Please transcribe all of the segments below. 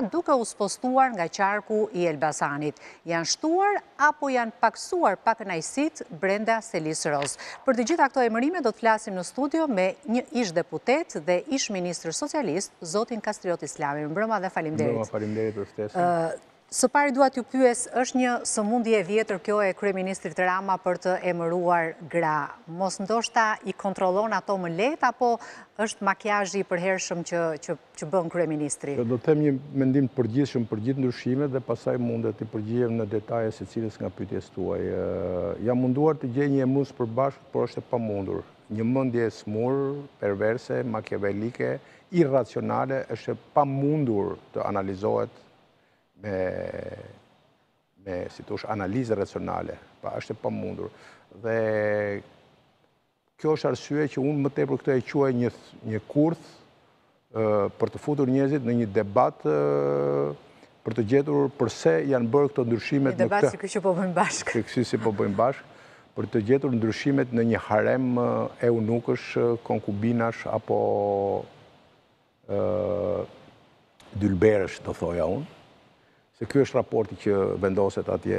duke u spostuar nga qarku i Elbasanit. Janë shtuar apo janë pakësuar pakënaqësitë brenda selisë roz? Për të gjitha këto emërime do të flasim në studio me një ish-deputet dhe ish-ministër socialist, zotin Kastriot Islami. Mirëmbrëma dhe faleminderit. Mirëmbrëma, faleminderit për ftesën. Së pari dua t'ju pyes, është një sëmundje e vjetër kjo e kryeministrit Rama për të emëruar gra. Mos ndoshta i kontrollon ato më lehtë apo është makiazhi i përhershëm që që që bën kryeministri. Do të them një mendim të përgjithshëm për gjithë ndryshimet dhe pastaj mundet t'i përgjigjem në detaje secilës nga pyetjes tuaj. Jam munduar të gjej një emërues të përbashkët, por është e pamundur. Një mendje e sëmurë, perverse, makiavelike, irracionale është e pamundur të analizohet me me si thosh analizë racionale. Pa, është e pamundur. Dhe Kjo është arsyeja që unë më tepër këtë e quaj një një kurth për të futur njerëzit në një debat për të gjetur përse janë bërë këto ndryshimet në këtë. Një debat si ky që po bëjmë bashkë. Si ky që po bëjmë bashkë për të gjetur ndryshimet në një harem eunukësh, konkubinash apo dylberësh do thoja unë, se ky është raporti që vendoset atje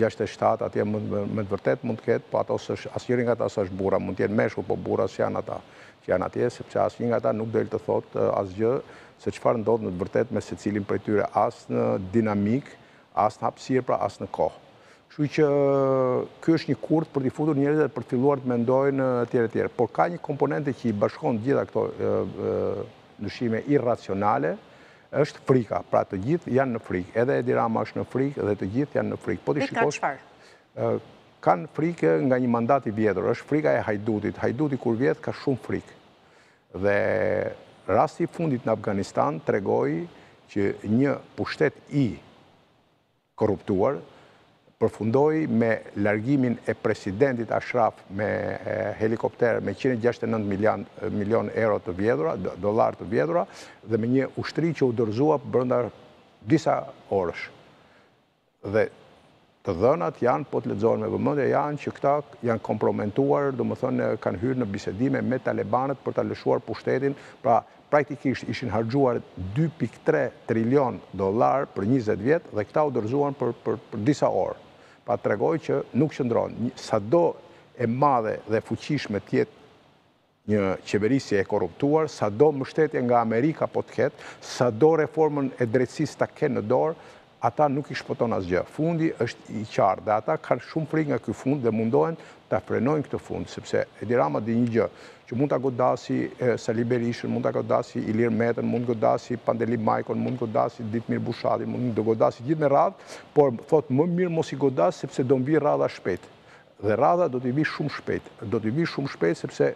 gjashtëdhjetë e shtatë, atje me të vërtetë mund të ketë, po ato s'është, asnjëri nga ta s'është burra, mund të jenë meshkuj, po burra s'janë ata që janë atje, sepse asnjë nga ata nuk doli të thotë asgjë, se çfarë ndodh në të vërtetë me secilin prej tyre, as në dinamikë, as në hapësirë pra as në kohë. Kështu që ky është një kurth për t'i futur njerëzit dhe për të filluar të mendojnë etj etj. Por ka një komponente që i bashkon të gjitha këto ndryshime irracionale, është frika. Pra të gjithë janë në frikë. Edhe Edi Rama është në frikë dhe të gjithë janë në frikë. Po t'i shikosh. Kanë frikë nga një mandat i vjetër, është frika e hajdutit. Hajduti kur vjedh ka shumë frikë. Dhe rasti i fundit në Afganistan tregoi që një pushtet i korruptuar përfundoi me largimin e presidentit Ashraf me helikopter me njëqind e gjashtëdhjetë e nëntë milionë euro të vjedhura, dollarë të vjedhura dhe me një ushtri që u dorëzua brenda disa orësh. Dhe të dhënat janë, po të lexohen me vëmendje, janë që këta janë kompromentuar, domethënë kanë hyrë në bisedime me talebanët për ta lëshuar pushtetin, pra praktikisht ishin harxhuar dy pikë tre trilionë dollarë për njëzet vjet dhe këta u dorëzuan për për për disa orë. Pra tregoi që nuk qëndron, sado e madhe dhe e fuqishme të jetë Një qeverisje e korruptuar, sado mbështetje nga Amerika po të ketë, sado reformën e drejtësisë ta kenë në dorë, ata nuk i shpëton asgjë. Fundi është i qartë dhe ata kanë shumë frikë nga ky fund dhe mundohen ta frenojnë këtë fund, sepse Edi Rama di një gjë, që mund ta godasi Sali Berishën, mund ta godasi Ilir Metën, mund të godasi Pandeli Majkon, mund të godasi Ditmir Bushatin, mund të godasi gjithë me radhë, por thotë më mirë mos i godas sepse do më vijë rradha shpejt. Dhe radha do t'i vijë shumë shpejt. Do t'i vijë shumë shpejt sepse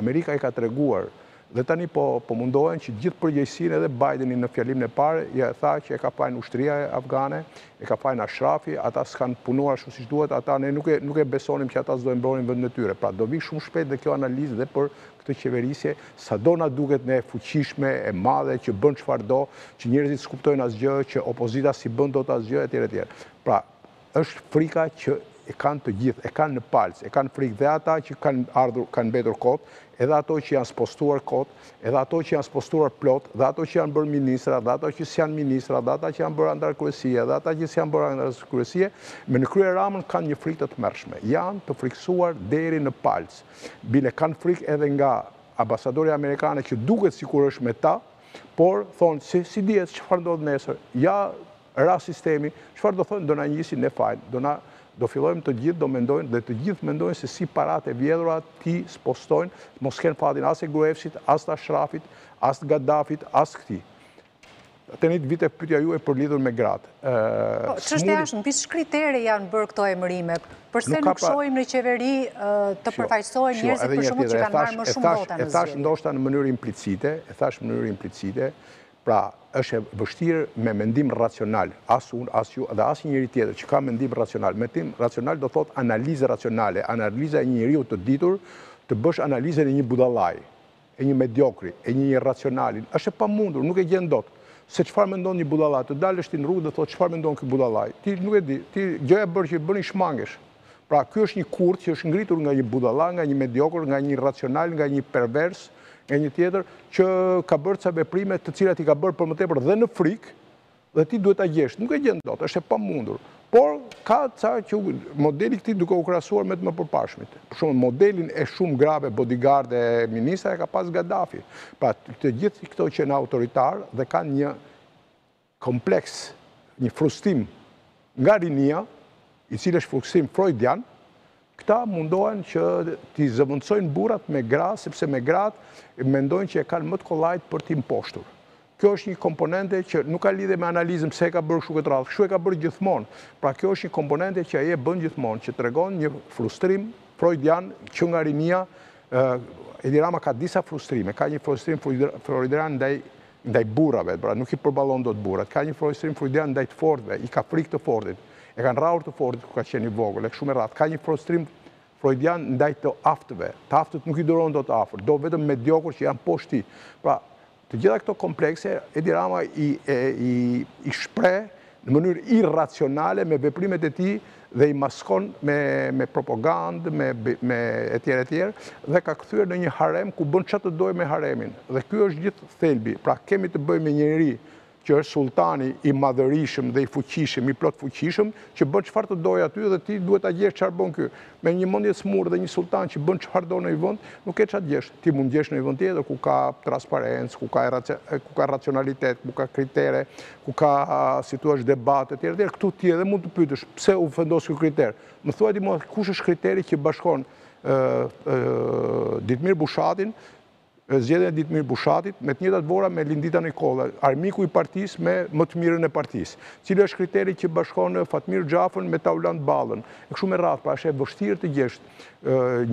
Amerika i ka treguar dhe tani po po mundohen që gjithë përgjegjësinë edhe Bideni në fjalimin e parë ja, e tha që e ka fajin ushtria afgane, e ka fajin Ashrafi, ata s'kanë punuar ashtu siç duhet, ata ne nuk e nuk e besonim që ata s'do e mbronin vendin e tyre. Pra do vijë shumë shpejt dhe kjo analizë dhe për këtë qeverisje, sado na duket ne e fuqishme, e madhe, që bën çfarëdo, që njerëzit s'kuptojnë asgjë, që opozita s'i bën dot asgjë etj etj. Pra, Është frika që e kanë të gjithë, e kanë në palcë, e kanë frikë dhe ata që kanë ardhur, kanë mbetur kot, edhe ato që janë spostuar kot, edhe ato që janë spostuar plot, dhe ato që janë bërë ministra, dhe ato që s'janë ministra, dhe ata që janë bërë anëtarë kryesie, edhe ata që s'janë bërë anëtarë kryesie, me në krye Ramën kanë një frikë të tmerrshme. Janë të frikësuar deri në palcë. Bile kanë frikë edhe nga ambasadorja amerikane që duket sikur është me ta, por thonë se s'i dihet çfarë ndodh nesër. Ja Ra sistemi, çfarë do thonë do na ngjisin ne fajin, do na do fillojmë të gjithë do mendojnë dhe të gjithë mendojnë se si paratë e vjedhura t'i spostojnë, mos kenë fatin as të Gruevskit, as të Ashrafit, as të Gaddafit, as këtij. Tani të vij te pyetja juaj për, lidhur me gratë. Po, çështja është mbi ç'kritere janë bërë këto emërime? Përse nuk shohim në qeveri të përfaqësohen njerëzit për shembull që kanë marrë më shumë vota në zgjedhje? E thashë ndoshta në mënyrë implicite, e thashë në mënyrë implicite, Pra, është e vështirë me mendim rracional, as unë, as ju dhe asnjë njeri tjetër që ka mendim rracional. Mendim rracional do të thotë analizë racionale, analiza e një njeriu të ditur, të bësh analizën e një budallai, e një mediokri, e një irracionali, është e pamundur, nuk e gjen dot. Se çfarë mendon një budalla, të dalësh ti në rrugë dhe të thotë çfarë mendon ky budallai, ti nuk e di, ti gjëja e parë që bën, i shmangesh. Pra, ky është një kurth që është ngritur nga një budalla, nga një mediokër, nga një irracional, nga një pervers, nga një tjetër, që ka bërë ca veprime të cilat i ka bërë për më tepër dhe në frikë, dhe ti duhet ta gjesh. Nuk e gjen dot, është e pamundur. Por ka ca që modeli këtij duke u krahasuar me të mëparshmit. Për shembull, modelin e shumë grave bodyguard e ministra e ka pas Gaddafi. Pra, të gjithë këto që janë autoritarë dhe kanë një kompleks, një frustrim nga rinia, i cili është frustrim freudian, këta mundohen që t'i zëvendësojnë burrat me gra, sepse me gratë mendojnë që e kanë më të kollajtë për t'i mposhtur. Kjo është një komponente që nuk ka lidhe me analizën se e ka bërë kështu këtë radhë, kështu e ka bërë gjithmonë. Pra kjo është një komponente që e bën gjithmonë, që tregon një frustrim freudian që nga rinia, Edi Rama ka disa frustrime, ka një frustrim freudian ndaj ndaj burrave, pra nuk i përballon dot burrat. Ka një frustrim freudian ndaj të fortëve, i ka frikë të fortit. E kanë rrahur të fortit kur ka qenë i vogël, e kështu me radhë. Ka një frustrim freudian ndaj të aftëve. Të aftët nuk i duron dot afër, do vetëm mediokur që janë poshtë tij. Pra, të gjitha këto komplekse Edi Rama i i i shpreh në mënyrë irracionale me veprimet e tij dhe i maskon me me propagandë me me etj etj dhe ka kthyer në një harem ku bën çfarë të dojë me haremin dhe ky është gjithë thelbi pra kemi të bëjmë me një njeri që është sulltani i madhërishëm dhe i fuqishëm i plotfuqishëm që bën çfarë të dojë aty dhe ti duhet ta gjesh çfarë bën ky Me një mëndje të sëmurë dhe një sulltan që bën çfarë do në një vënd, nuk ke ça të gjesh. Ti mund të gjesh në një vënd tjetër ku ka transparencë, ku ka ku ka racionalitet, ku ka kritere, ku ka si të thuash debate etj etj. Këtu ti edhe mund të pyesësh pse u vendos ky kriter. Më thuaj ti mua kush është kriteri që bashkon Ditmir Bushatin Dhe zgjedhjen e Ditmir Bushatit, me të njëjtat vota me Lindita Nikolla, armiku i partisë me më të mirën e partisë. Cili është kriteri që bashkon Fatmir Xhafën me Taulant Ballën? E kështu me radhë, pra është e vështirë të gjesh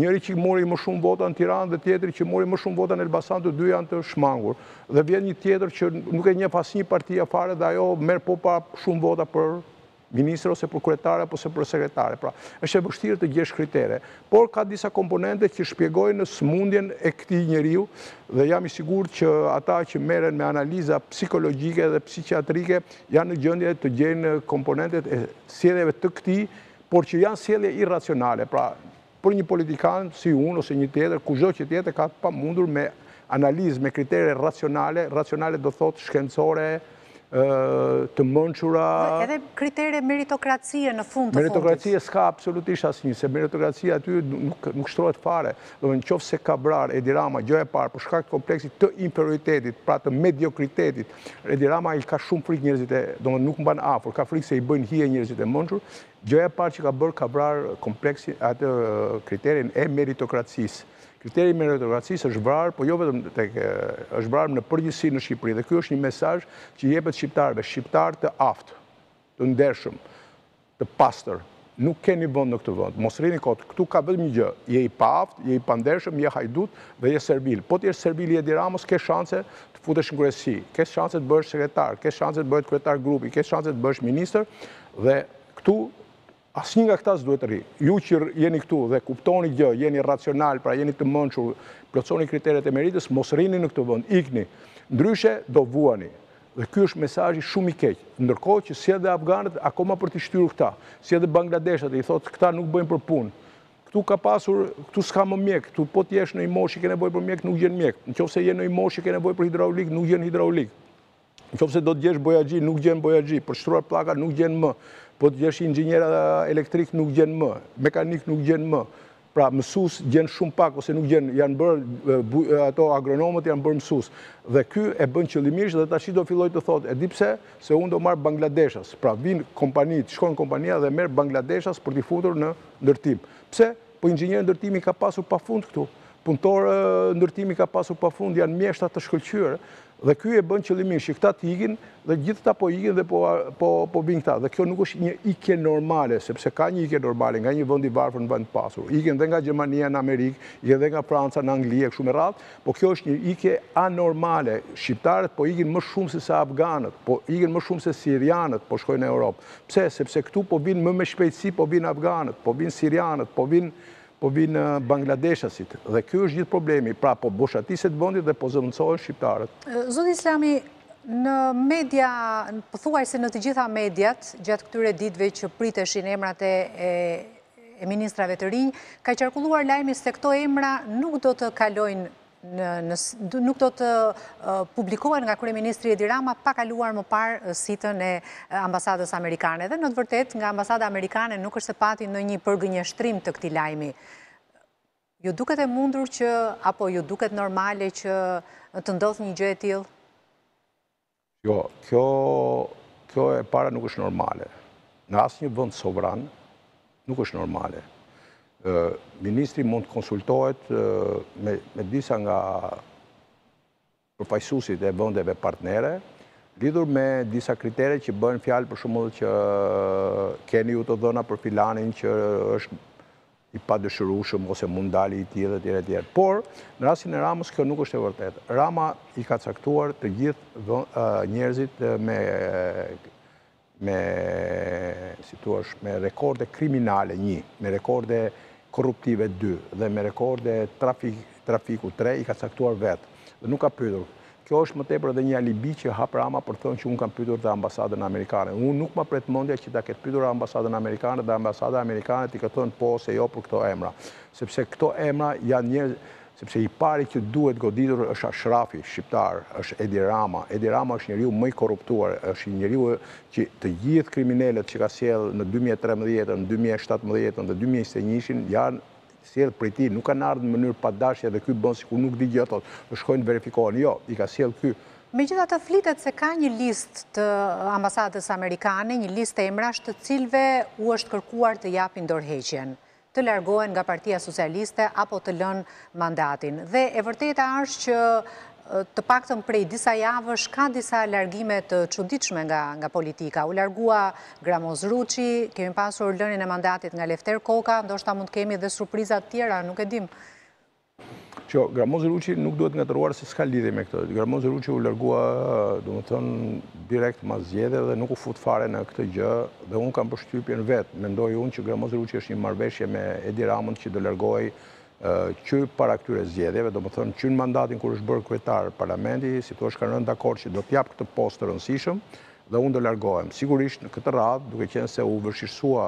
njëri që mori më shumë vota në Tiranë dhe tjetri që mori më shumë vota në Elbasan, të dy janë të shmangur. Dhe vjen një tjetër që nuk e njeh asnjë parti fare dhe ajo merr po po shumë vota për ministre ose për kryetare apo ose për sekretare. Pra, është e vështirë të gjesh kritere, por ka disa komponente që shpjegojnë sëmundjen e këtij njeriu dhe jam i sigurt që ata që merren me analiza psikologjike dhe psikiatrike janë në gjendje të gjejnë komponentet e sjelljeve të këtij, por që janë sjellje irracionale. Pra, Për një politikan si unë ose një tjetër, kushdo që të jetë e ka të pamundur me analizë, me kritere racionale, racionale do të thotë shkencore, të mënçura... Dhe edhe kritere meritokracie në fund të fundit. Meritokracie s'ka absolutisht asnjë, se meritokracia aty nuk shtrohet fare. Do të thotë në qoftë se ka vrarë Edi Rama gjëja e parë për shkak të kompleksit të inferioritetit, pra të mediokritetit, Edi Rama i ka shumë frikë njerëzit e, do të thotë nuk mban afër, ka frikë se i bëjnë hije njerëzit e mënçur, Gjëja e parë që ka bërë ka vrarë kompleksin, atë kriterin e meritokracisë. Kriteri i meritokracisë është vrarë, po jo vetëm te, është vrarë në përgjithësi në Shqipëri dhe ky është një mesazh që jepet shqiptarëve, shqiptarë të aftë, të ndershëm, të pastër, nuk keni vend në këtë vend. Mos rrini kot, këtu ka vetëm një gjë, je i paaftë, je i pandershëm, je hajdut dhe je servil. Po të jesh servil i Edi Ramës, ke shanse të futesh në kryesi, ke shanse të bëhesh sekretar, ke shanse të bëhesh kryetar grupi, ke shanse të bëhesh ministër Dhe këtu asnjë nga këta s'duhet të rri. Ju që jeni këtu dhe kuptoni gjë, jeni racional, pra jeni të mënçur, plotësoni kriteret e meritës, mos rrini në këtë vend, ikni. Ndryshe do vuani. Dhe ky është mesazhi shumë i keq. Ndërkohë që sjell edhe afganët akoma për t'i shtyrë këta, sjell edhe bangladeshët i thotë këta nuk bëjnë për punë. Këtu ka pasur, këtu s'ka më mjek, këtu po të jesh në një moshë që ke nevojë për mjek, nuk gjen mjek. Në qoftë se je në një moshë që ke nevojë për hidraulik, nuk gjen hidraulik. Në qoftë se do të gjesh bojaxhi, nuk gjen bojaxhi, për të shtruar pllaka nuk gjen më. Po të gjesh inxhiniera elektrik nuk gjen më, mekanik nuk gjen më. Pra mësues gjen shumë pak ose nuk gjen, janë bërë ato agronomët janë bërë mësues. Dhe ky e bën qëllimisht dhe tashi do fillojë të thotë, e di pse? Se unë do marr bangladeshas. Pra vijnë kompanitë, shkon kompania dhe merr bangladeshas për t'i futur në ndërtim. Pse? Po inxhinierë ndërtimi ka pasur pa fund këtu. Punëtorë ndërtimi ka pasur pa fund, janë mjeshtra të shkëlqyer. Dhe ky e bën qëllimisht që këta të ikin dhe gjithë këta po ikin dhe po, po, po vijnë këta. Dhe kjo nuk është një ikje normale, sepse ka një ikje normale nga një vend i varfër në vend të pasur. Ikin dhe nga Gjermania në Amerikë, ikin dhe nga Franca në Angli e kështu me radhë, po kjo është një ikje anormale. Shqiptarët po ikin më shumë se sa afganët, po ikin më shumë se sirianët, po shkojnë në Europë. Pse? Sepse këtu po vijnë më me shpejtësi, po vijnë afganët, po vijnë sirianët, po vijnë po vijnë bangladeshasit dhe kjo është gjithë problemi. Pra po boshatiset vendi dhe po zëvendësohen shqiptarët. Zoti Islami, në media, pothuajse në të gjitha mediat, gjatë këtyre ditëve që priteshin emrat e e ministrave të rinj, ka qarkulluar lajmi se këto emra nuk do të kalojnë nuk do të publikohen nga Kryeministri Edi Rama pa kaluar më parë sitën e ambasadës Amerikane. Dhe në të vërtetë nga ambasada Amerikane nuk është se pati ndonjë përgënjeshtrim të këtij lajmi. Ju duket e mundur që, apo ju duket normale që të ndodhë një gjë e tillë? Jo, kjo, kjo e para nuk është normale. Në asnjë vend sovran, nuk është normale. Ministri mund të konsultohet me, me disa nga përfaqësuesit e vendeve partnere, lidhur me disa kritere që bëhen fjalë për shembull që keni ju të dhëna për filanin që është i padëshirueshëm ose mund dali i tillë e tjerë e tjerë. Por, në rastin e Ramës kjo nuk është e vërtetë. Rama i ka caktuar të gjithë njerëzit me me si thua, me rekorde kriminale një, me rekorde korruptive dy dhe me rekorde trafik trafiku tre i ka caktuar vetë. Dhe nuk ka pyetur. Kjo është më tepër edhe një alibi që hap Rama për të thënë që unë kam pyetur dhe ambasadën amerikane. Unë nuk ma pret mendja që ta ketë pyetur ambasadën amerikane dhe ambasada amerikane t'i ketë thënë po ose jo për këto emra. Sepse këto emra janë njerëz, sepse i pari që duhet goditur është Ashrafi shqiptar, është Edi Rama. Edi Rama është njeriu më i korruptuar, është njeriu që të gjithë kriminelët që ka sjellë në dy mijë e trembëdhjetë-ën, dy mijë e shtatëmbëdhjetë-ën dhe dy mijë e njëzet e një-shin janë sjellë prej tij nuk kanë ardhur në mënyrë padashje edhe ky bën sikur nuk di gjë thotë të shkojnë të verifikohen jo i ka sjellë ky Megjithatë flitet se ka një listë të Ambasadës Amerikane, një listë emrash të cilëve u është kërkuar të japin dorëheqjen, të largohen nga Partia Socialiste apo të lënë mandatin. Dhe e vërteta është që Të paktën prej disa javësh ka disa largime të çuditshme nga nga politika. U largua Gramoz Ruçi, kemi pasur lënien e mandatit nga Lefter Koka, ndoshta mund të kemi dhe surpriza të tjera, nuk e dimë. Shiko, Gramoz Ruçi nuk duhet ngatërruar se s'ka lidhje me këtë. Gramoz Ruçi u largua, domethënë, direkt mbas zgjedhjeve dhe nuk u fut fare në këtë gjë dhe unë kam përshtypjen vetë, mendoj unë që Gramoz Ruçi është një marrëveshje me Edi Ramën që do largohej Që para këtyre zgjedhjeve, domethënë që në mandatin kur është bërë kryetar parlamenti, si thua, kanë rënë dakord që do të jap këtë post të rëndësishëm dhe unë do largohem. Sigurisht në këtë radhë, duke qenë se u vështirësua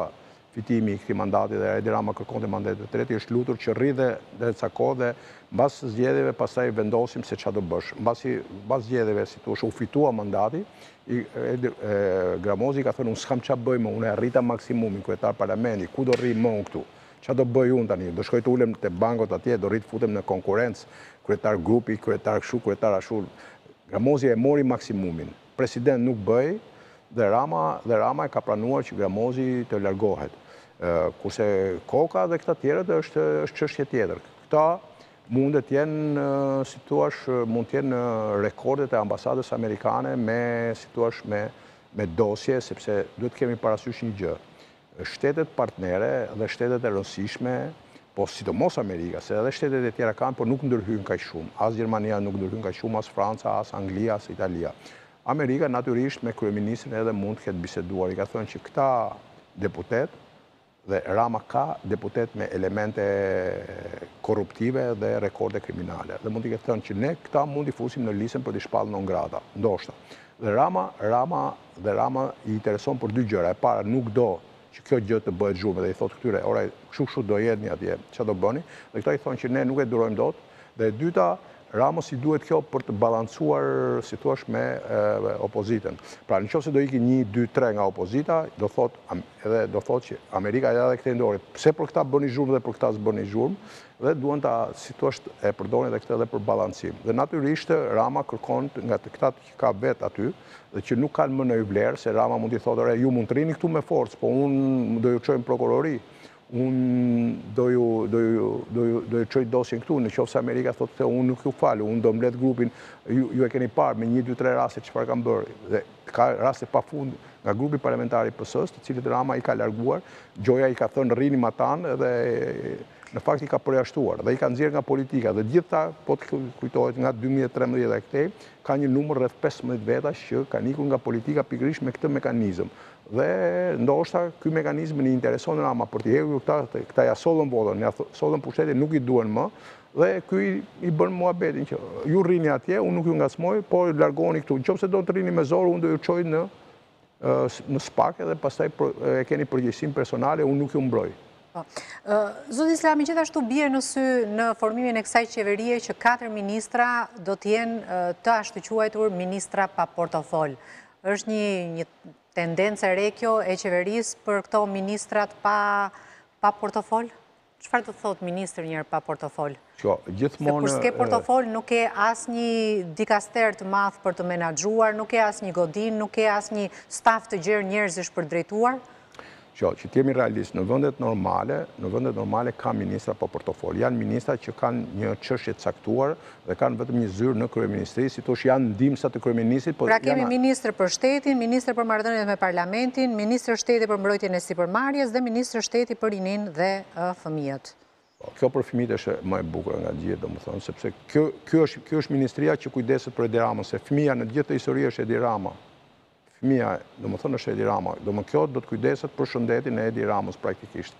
fitimi i këtij mandati dhe Edi Rama kërkonte mandat të tretë, i është lutur që rri dhe dhe ca kohë dhe mbas zgjedhjeve pastaj vendosim se çfarë do bësh. Mbasi mbas zgjedhjeve, si thua, u fitua mandati, i Edi e, Gramozi ka thënë unë s'kam ça bëj më, unë arrita maksimumin kryetar parlamenti, ku do rri më unë këtu. Ça do bëj unë tani? Do shkoj të ulem te bankat atje, do rri të futem në konkurrencë, kryetar grupi, kryetar kështu, kryetar ashtu. Gramozi e mori maksimumin. President nuk bëhej dhe Rama dhe Rama e ka pranuar që Gramozi të largohet. Kurse Koka dhe këta tjerët është është çështje tjetër. Këta mundet të jenë, si thua, mund të jenë rekordet e ambasadës amerikane me, si thua, me me dosje, sepse duhet të kemi parasysh një gjë. Shtetet partnere dhe shtetet e rëndësishme, po sidomos Amerika, se edhe shtetet e tjera kanë, por nuk ndërhyjnë kaq shumë. As Gjermania nuk ndërhyn kaq shumë, as Franca, as Anglia, as Italia. Amerika natyrisht me kryeministrin edhe mund të ketë biseduar. I ka thënë që këta deputetë, dhe Rama ka deputetë me elemente korruptive dhe rekorde kriminale. Dhe mund t'i ketë thënë që ne këta mund t'i fusim në listën për t'i shpallë non grata. Ndoshta. Dhe Rama, Rama Dhe Ramës i intereson për dy gjëra, e para nuk do që kjo gjë të bëhet zhurmë dhe i thotë këtyre, ore, kështu kështu do rrini atje, ça do bëni, dhe këta i thonë që ne nuk e durojmë dot, dhe e dyta, Ramës i duhet kjo për të balancuar, si të thuash, me opozitën. Pra në qoftë se do ikin një, dy, tre nga opozita, do thotë, edhe do thotë që Amerika ja dhe këtej dorë, pse për këta bëni zhurmë dhe për këta s'bëni zhurmë, dhe duan ta, si të thuash, e përdorin edhe këtë edhe për balancim. Dhe natyrisht Rama kërkon nga të këta të ka veta aty dhe që nuk kanë më një vlerë, se Rama mund t'i thotë, ore, ju mund të rrini këtu me forcë, po unë do ju çoj në prokurori, unë do ju, do ju, do ju, do ju çoj dosjen këtu, në qoftë se Amerika thotë, unë nuk ju fal, unë do mbledh grupin, ju, ju e keni parë me një, dy, tre raste çfarë kam bërë, dhe ka raste pa fund nga grupi parlamentari PS-së, të cilët Rama i ka larguar, gjoja i ka thënë rrini matanë dhe në fakt i ka përjashtuar dhe i ka nxjerrë nga politika dhe gjithë këta po të kujtohet nga 2013 e këtej Ka një numër rreth pesëmbëdhjetë vetash që kanë ikur nga politika pikërisht me këtë mekanizëm. Dhe ndoshta ky mekanizëm i intereson Ramës për t'i hequr këta, këta ia sollën votën, ia sollën pushtetin, nuk i duhen më dhe ky i bën muhabetin që ju rrini atje, unë nuk ju ngacmoj, po largohuni këtu. Në qoftë se do të rrini me zor, unë do ju çoj në në SPAK edhe pastaj e keni përgjegjësinë personale, unë nuk ju mbroj. Po. Zoti Islami, gjithashtu bie në sy në formimin e kësaj qeverie që 4 ministra do të jenë të ashtuquajtur ministra pa portofol. Është një tendencë e re kjo e qeverisë për këto ministrat pa portofol? Çfarë do të thotë ministër një herë pa portofol? Shiko, gjithmonë... Se kur s'ke portofol, nuk ke asnjë dikaster të madh për të menaxhuar, nuk ke asnjë godinë, nuk ke asnjë staf të gjerë njerëzish për drejtuar? Shiko, që të jemi realistë, në vendet normale, në vendet normale ka ministra pa portofol. Janë ministra që kanë një çështje të caktuar Dhe kanë vetëm një zyrë në Kryeministri, si të thuash janë ndihmësa të Kryeministrit, po janë Pra kemi ministër për shtetin, ministër për marrëdhëniet me parlamentin, ministër shteti për mbrojtjen e sipërmarrjes dhe ministër shteti për rininë dhe fëmijët. Po, kjo për fëmijët është më e bukura nga të gjithë, domethënë, sepse kjo kjo është kjo është ministria që kujdeset për Edi Ramën, se fëmija në të gjithë këtë histori është Edi Rama. Fëmija, domethënë është Edi Rama. Domethënë kjo do të kujdeset për shëndetin e Edi Ramës praktikisht.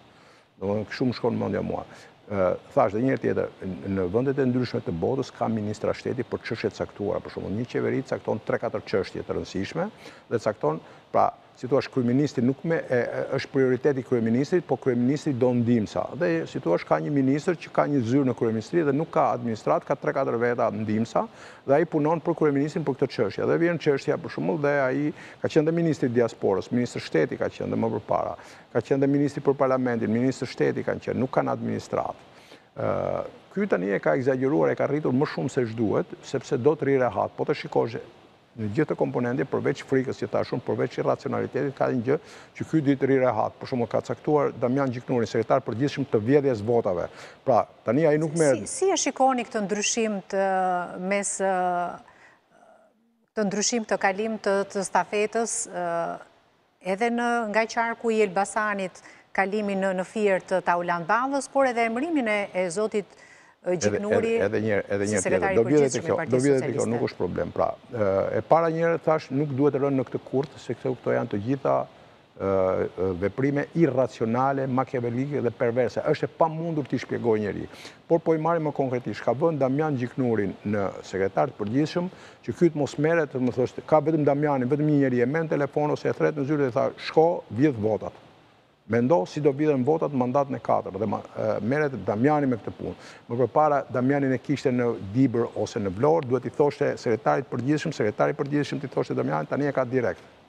Domethënë kështu më shkon mendja mua. Ë, thashë dhe një herë tjetër, në vendet e ndryshme të botës ka ministra shteti për çështje të caktuara, për shembull, një qeveri cakton 3-4 çështje të rëndësishme dhe cakton, pra, si të thuash, kryeministri nuk me e, është prioritet i kryeministrit, po kryeministri do ndihmësa. Dhe si të thuash, ka një ministër që ka një zyrë në kryeministri dhe nuk ka administratë, ka 3-4 veta ndihmësa, Dhe ai punon për kryeministrin për këtë çështje. Dhe vjen çështja për shembull dhe ai ka qenë dhe ministri i diasporës, ministër shteti ka qenë dhe më përpara. Ka qenë dhe ministri për parlamentin, ministër shteti kanë qenë, nuk kanë administratë. Ky tani e ka egzageruar, e ka rritur më shumë se ç'duhet, sepse do të rri rehat. Po të shikosh në gjithë këto komponente, përveç frikës që thashë unë, përveç irracionalitetit, ka një gjë që ky do të rri rehat. Për shembull ka caktuar Damjan Gjiknurin, sekretar përgjithshëm të vjedhjes së votave. Pra, Tani ai nuk merr. Si e shikoni këtë ndryshim të mes këtë ndryshim të kalim të, të stafetës edhe në nga qarku i Elbasanit kalimin në, në Fier të Taulant Ballës, por edhe emërimin e, e zotit Gjiknuri. Edhe, një edhe një tjetër. Do vjen edhe kjo, do vjen edhe kjo, nuk është problem. Pra, e para njëherë thashë nuk duhet rënë në këtë kurth, se këto janë të gjitha veprime irracionale, makiavelike dhe perverse. Është e pamundur t'i shpjegojë njeri. Por po i marrim më konkretisht. Ka vënë Damjan Gjiknurin në sekretar të përgjithshëm, që ky të mos merret, domethënë, ka vetëm Damjanin, vetëm një njeri e merr në telefon ose e thret në zyrë dhe i thotë, shko, vidh votat. Mendo si do vidhen votat në mandatin e katërt dhe merret Damjani me këtë punë. Më përpara Damjanin e kishte në Dibër ose në Vlorë, duhet t'i thoshte sekretarit përgjithshëm, sekretari përgjithshëm t'i thoshte Damjanit, tani e ka direkt.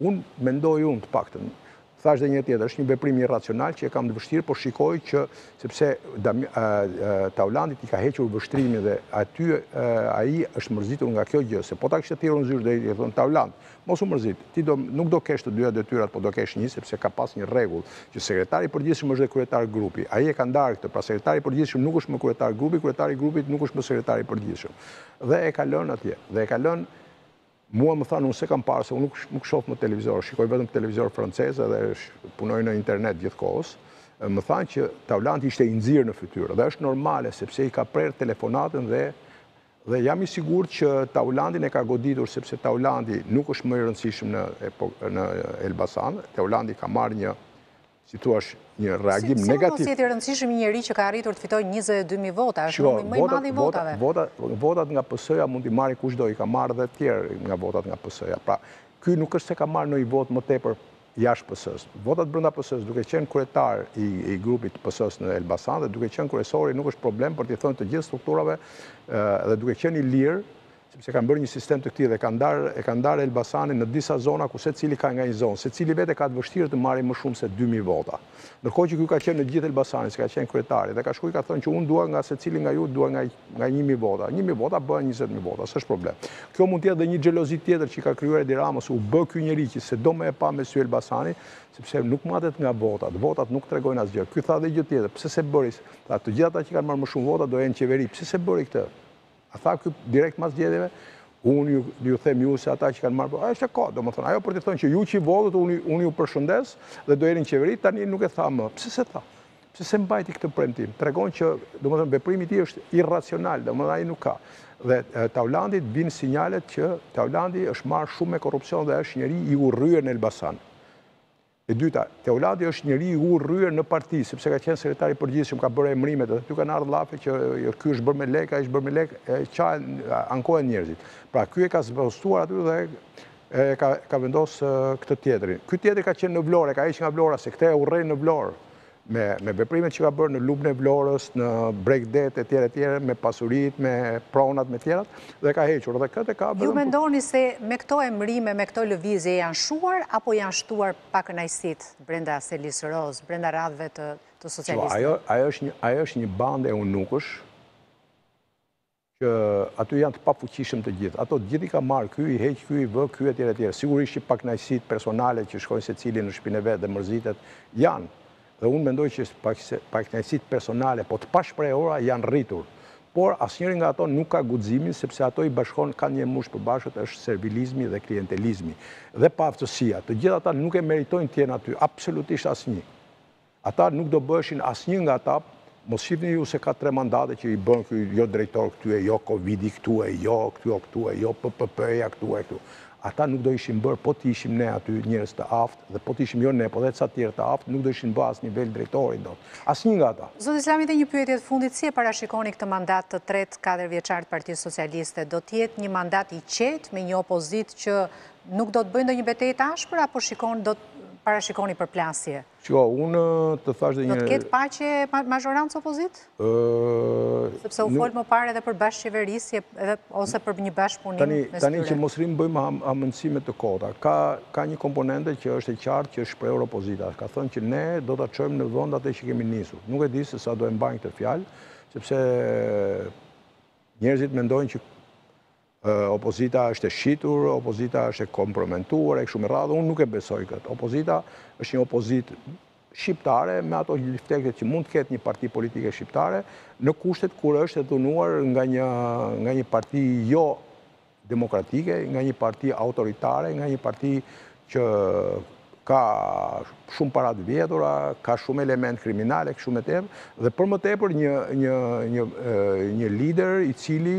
Unë mendoj unë të paktën, thashë dhe një tjetër, është një veprim irracional që e kam të vështirë, por shikoj që sepse Taulantit i ka hequr vështrimin dhe aty ai është mërzitur nga kjo gjë, se po ta kishte thirrur në zyrë do i kishte thënë Taulant, mos u mërzit, ti do nuk do kesh të dyja detyrat, po do kesh një sepse ka pas një rregull që sekretari i përgjithshëm është dhe kryetar grupi. Ai e ka ndarë këtë, pra sekretari i përgjithshëm nuk është më kryetar grupi, kryetari i grupit nuk është më sekretari i përgjithshëm. Dhe e ka lënë atje, dhe e ka lënë Mua më thanë, unë s'e kam parë, se unë nuk, nuk shof më televizor, shikoj vetëm televizor francez edhe punoj në internet gjithë kohës, më thanë që Taulanti ishte i nxirë në fytyrë dhe është normale sepse i ka prerë telefonatën dhe dhe jam i sigurt që Taulantin e ka goditur sepse Taulanti nuk është më i rëndësishëm në në Elbasan, Taulanti ka marrë një Si të thuash një reagim negativ. Si mund mos jetë i rëndësishëm një njeri që ka arritur të fitojë njëzet e dy mijë vota, është numri më i madh i votave. Votat nga PS-ja mund t'i marrë kushdo, i ka marrë edhe të tjerë nga votat nga PS-ja. Pra, ky nuk është se ka marrë ndonjë votë më tepër jashtë PS-së. Votat brenda PS-së, duke qenë kryetar i grupit të PS-së në Elbasan dhe duke qenë kryesori nuk është problem për t'i thënë të gjithë strukturave dhe duke qenë i lirë sepse kanë bërë një sistem të atillë dhe kanë ndarë e kanë ndarë Elbasanin në disa zona ku secili ka nga një zonë, secili vetë e ka të vështirë të marrë më shumë se dy mijë vota. Ndërkohë që ky ka qenë në gjithë Elbasanin, se ka qenë kryetari dhe ka shku i ka thënë që unë dua nga secili nga ju dua nga nga një mijë vota. Një mijë vota bëhen njëzet mijë vota, s'është problem. Kjo mund të jetë dhe një xhelozi tjetër që i ka krijuar Edi Ramës, u bë ky njeri që se do me e pa me sy Elbasanin, sepse nuk matet nga votat, votat nuk tregojnë asgjë. Ky tha dhe gjë tjetër, pse s'e bëri, tha të gjithë ata që kanë marrë më shumë vota do jenë në qeveri, pse s'e bëri këtë? A tha ky direkt mas zgjedhjeve? Unë ju, ju them ju se ata që kanë marrë, ajo është e ka, domethënë, ajo për të thënë që ju që i vodhët, unë, unë ju përshëndes dhe do jeni në qeveri, tani nuk e tha më. Pse s'e tha? Pse s'e mbajti këtë premtim? Tregon që, domethënë, veprimi i tij është irracional, domethënë, nuk ka. Dhe Taulandit bien sinjalet që Taulandi është marrë shumë me korrupsion dhe është njeri i urryer në Elbasan. E dyta, Taulanti është njeri i urryer në parti, sepse ka qenë sekretar i përgjithshëm, ka bërë emërimet, aty kanë ardhur llafe që ky është bërë me lekë, ai është bërë me lekë, e qajnë, ankohen njerëzit. Pra ky e ka spostuar aty dhe e ka, ka vendos këtë tjetrin. Ky tjetri ka qenë në Vlorë, e ka heqë nga Vlora, se këtë e urrejnë në Vlorë. me veprimet që ka bërë në Lumin e Vlorës, në bregdet e tjera e tjera, me pasuritë, me pronat, me tjerat, dhe ka hequr, dhe këtë e ka bërë... Ju mendoni se me këto emërime, me këto lëvizje, janë shuar, apo janë shtuar pakënaqësitë brenda selisë rozë, brenda radhëve të socialistëve? Ajo është një bandë eunukësh, Që aty janë të pafuqishëm të gjithë. Ato të gjithë i ka marrë ky, i heq ky, i vë ky etj etj. Sigurisht që pakënaqësitë personale që shkojnë secili në shtëpinë e vet dhe mërzitet, janë. Dhe unë mendoj që pakënaqësitë personale, po të pashprehura, janë rritur. Por asnjëri nga ato nuk ka guximin sepse ato i bashkon kanë një emërues të përbashkët është servilizmi dhe klientelizmi. Dhe paaftësia. Të gjithë ata nuk e meritojnë të jenë aty, absolutisht asnjë. Ata nuk do bëheshin asnjë nga ata mos shifni ju se ka tre mandate që i bën ky jo drejtor këtu e jo kovidi këtu e jo këtu o këtu e jo PPP-ja këtu e këtu ata nuk do ishin bërë po të ishim ne aty njerëz të aftë dhe po të ishim jo ne po dhe ca të tjerë të aftë nuk do ishin bë as nivel drejtori dot asnjë nga ata. Zoti Islami dhe një pyetje të fundit si e parashikoni këtë mandat të tretë katër vjeçar të Partisë Socialiste do të jetë një mandat i qetë me një opozitë që nuk do të bëjë ndonjë betejë të ashpër apo shikon do të parashikoni përplasje? Shiko, unë të thashë dhe një... Do të ketë paqe mazhorancë-opozitë? Sepse u fol më pare edhe për bashkëqeverisje, ose për një bashkëpunim mes tyre? Tani që mos rrimë bëjmë hamendësime të kota, ka një komponente që është e qartë që është shprehur opozita, ka thënë që ne do të çojmë në vend atë që kemi nisur. Nuk e di se sa do e mbajnë këtë fjalë, sepse njerëzit mendojnë që Opozita është e shitur, opozita është e komprometuar e kështu me radhë, unë nuk e besoj këtë. Opozita është një opozitë shqiptare me ato difektet që mund të ketë një parti politike shqiptare në kushtet kur është e dhunuar nga një, nga një parti jo demokratike, nga një parti autoritare, nga një parti që ka shumë para të vjedhura, ka shumë elementë kriminalë, kështu me tepër, dhe për më tepër një, një, një, një lider i cili